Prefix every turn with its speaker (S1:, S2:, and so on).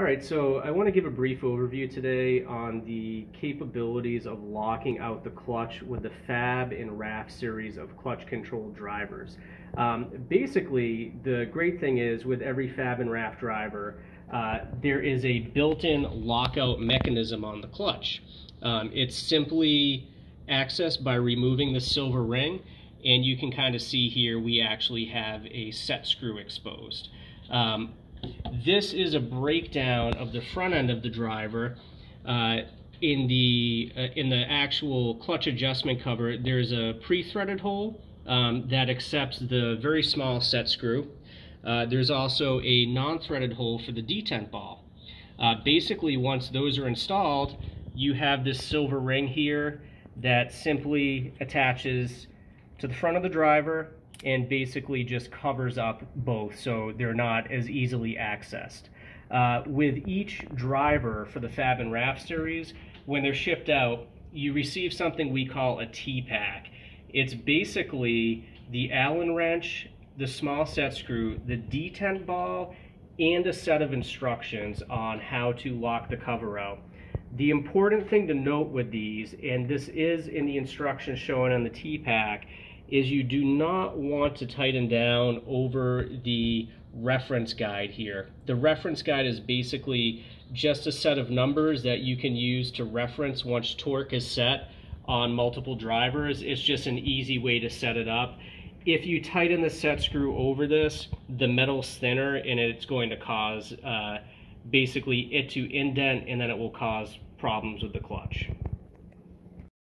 S1: All right, so I want to give a brief overview today on the capabilities of locking out the clutch with the FAB and RAF series of clutch control drivers. Um, basically, the great thing is with every FAB and RAF driver, uh, there is a built-in lockout mechanism on the clutch. Um, it's simply accessed by removing the silver ring, and you can kind of see here we actually have a set screw exposed. Um, this is a breakdown of the front end of the driver. Uh, in the uh, in the actual clutch adjustment cover, there's a pre-threaded hole um, that accepts the very small set screw. Uh, there's also a non-threaded hole for the detent ball. Uh, basically, once those are installed, you have this silver ring here that simply attaches to the front of the driver and basically just covers up both so they're not as easily accessed. Uh, with each driver for the Fab and RAF series, when they're shipped out, you receive something we call a T-pack. It's basically the Allen wrench, the small set screw, the detent ball, and a set of instructions on how to lock the cover out. The important thing to note with these, and this is in the instructions shown on the T-pack, is you do not want to tighten down over the reference guide here. The reference guide is basically just a set of numbers that you can use to reference once torque is set on multiple drivers. It's just an easy way to set it up. If you tighten the set screw over this, the metal's thinner and it's going to cause uh, basically it to indent and then it will cause problems with the clutch.